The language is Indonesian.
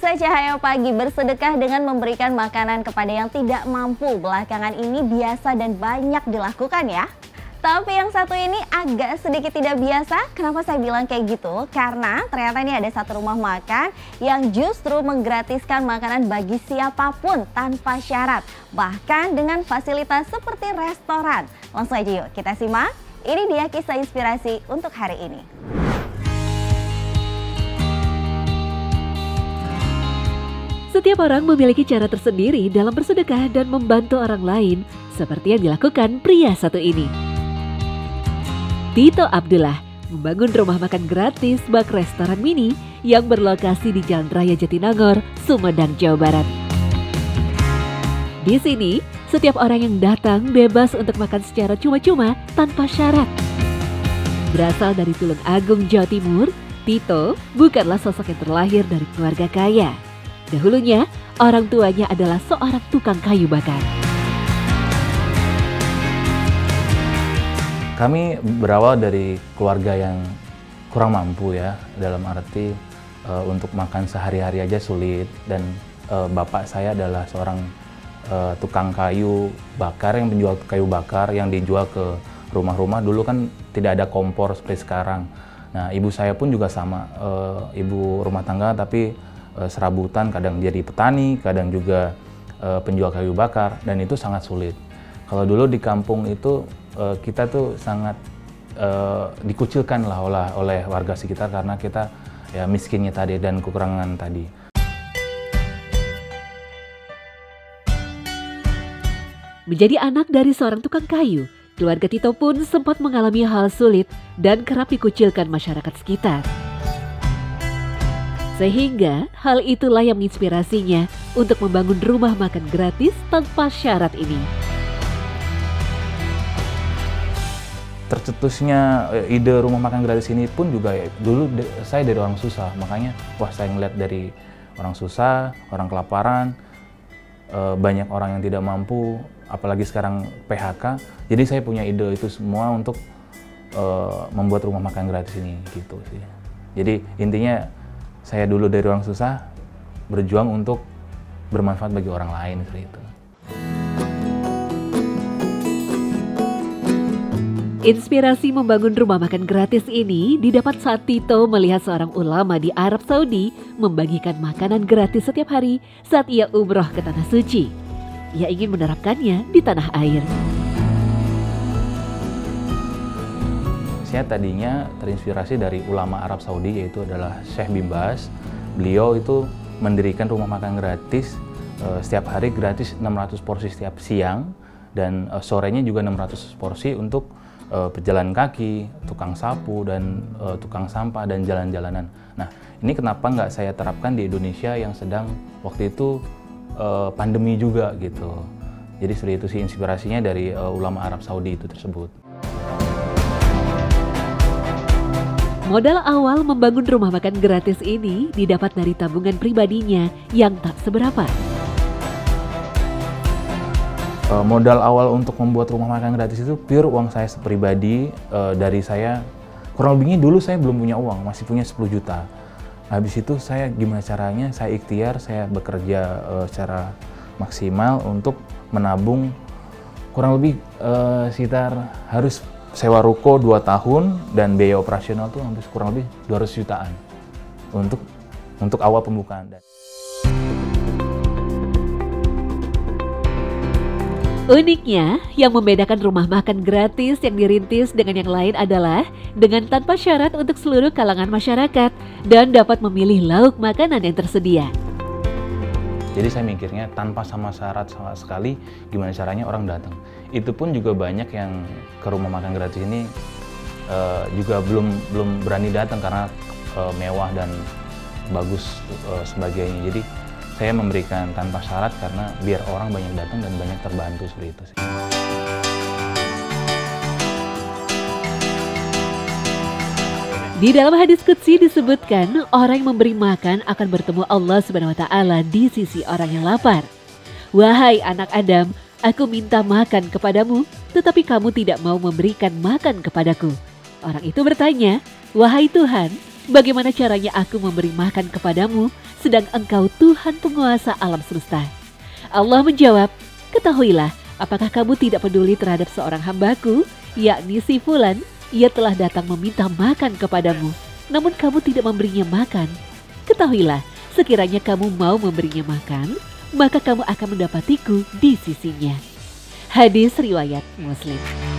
Pemirsa Cahaya Pagi bersedekah dengan memberikan makanan kepada yang tidak mampu belakangan ini biasa dan banyak dilakukan ya. Tapi yang satu ini agak sedikit tidak biasa. Kenapa saya bilang kayak gitu? Karena ternyata ini ada satu rumah makan yang justru menggratiskan makanan bagi siapa pun tanpa syarat. Bahkan dengan fasilitas seperti restoran. Langsung aja yuk kita simak. Ini dia kisah inspirasi untuk hari ini. Setiap orang memiliki cara tersendiri dalam bersedekah dan membantu orang lain, seperti yang dilakukan pria satu ini. Tito Abdullah membangun rumah makan gratis bak restoran mini yang berlokasi di Jalan Raya Jatinangor, Sumedang, Jawa Barat. Di sini, setiap orang yang datang bebas untuk makan secara cuma-cuma tanpa syarat. Berasal dari Tulung Agung, Jawa Timur, Tito bukanlah sosok yang terlahir dari keluarga kaya. Dahulunya, orang tuanya adalah seorang tukang kayu bakar. Kami berawal dari keluarga yang kurang mampu ya, dalam arti uh, untuk makan sehari-hari aja sulit dan uh, bapak saya adalah seorang uh, tukang kayu bakar yang menjual kayu bakar yang dijual ke rumah-rumah. Dulu kan tidak ada kompor seperti sekarang. Nah, ibu saya pun juga sama, uh, ibu rumah tangga tapi serabutan, kadang jadi petani, kadang juga uh, penjual kayu bakar dan itu sangat sulit. Kalau dulu di kampung itu uh, kita tuh sangat dikucilkan lah oleh, oleh warga sekitar karena kita ya miskinnya tadi dan kekurangan tadi. Menjadi anak dari seorang tukang kayu, keluarga Tito pun sempat mengalami hal sulit dan kerap dikucilkan masyarakat sekitar. Sehingga hal itulah yang menginspirasinya untuk membangun rumah makan gratis tanpa syarat ini. tercetusnya eh, ide rumah makan gratis ini pun juga ya, dulu saya dari orang susah. Makanya wah saya ngeliat dari orang susah orang kelaparan eh, banyak orang yang tidak mampu apalagi sekarang PHK jadi saya punya ide itu semua untuk eh, membuat rumah makan gratis ini gitu sih. Jadi intinya saya dulu dari orang susah berjuang untuk bermanfaat bagi orang lain seperti itu Inspirasi membangun rumah makan gratis ini didapat saat Tito melihat seorang ulama di Arab Saudi membagikan makanan gratis setiap hari saat ia umroh ke Tanah Suci. Ia ingin menerapkannya di tanah air. Saya tadinya terinspirasi dari ulama Arab Saudi yaitu adalah Syekh Bimbas. Beliau itu mendirikan rumah makan gratis uh, setiap hari gratis 600 porsi setiap siang dan uh, sorenya juga 600 porsi untuk uh, pejalan kaki, tukang sapu dan tukang sampah dan jalan-jalanan. Nah, ini kenapa nggak saya terapkan di Indonesia yang sedang waktu itu pandemi juga gitu. Jadi seperti itu sih inspirasinya dari ulama Arab Saudi itu tersebut. Modal awal membangun rumah makan gratis ini didapat dari tabungan pribadinya yang tak seberapa. uh, modal awal untuk membuat rumah makan gratis itu pure uang saya pribadi. Uh, dari saya kurang lebihnya dulu saya belum punya uang masih punya 10 juta. Habis itu saya gimana caranya? Saya ikhtiar saya bekerja uh, secara maksimal untuk menabung kurang lebih sekitar harus sewa ruko 2 tahun dan biaya operasional tuh hampir kurang lebih 200 jutaan untuk untuk awal pembukaan. Uniknya, yang membedakan rumah makan gratis yang dirintis dengan yang lain adalah dengan tanpa syarat untuk seluruh kalangan masyarakat dan dapat memilih lauk makanan yang tersedia. Jadi saya mikirnya tanpa sama syarat sama sekali gimana caranya orang datang. Itu pun juga banyak yang ke rumah makan gratis ini uh, juga belum belum berani datang karena uh, mewah dan bagus uh, sebagainya. Jadi saya memberikan tanpa syarat karena biar orang banyak datang dan banyak terbantu seperti itu sih. Di dalam hadis Qudsi disebutkan orang yang memberi makan akan bertemu Allah Subhanahu wa taala di sisi orang yang lapar. Wahai anak Adam, aku minta makan kepadamu, tetapi kamu tidak mau memberikan makan kepadaku. Orang itu bertanya, "Wahai Tuhan, bagaimana caranya aku memberi makan kepadamu sedang engkau Tuhan penguasa alam semesta. Allah menjawab, ketahuilah apakah kamu tidak peduli terhadap seorang hambaku, yakni si Fulan, ia telah datang meminta makan kepadamu, namun kamu tidak memberinya makan. Ketahuilah, sekiranya kamu mau memberinya makan, maka kamu akan mendapatiku di sisinya. Hadis riwayat Muslim.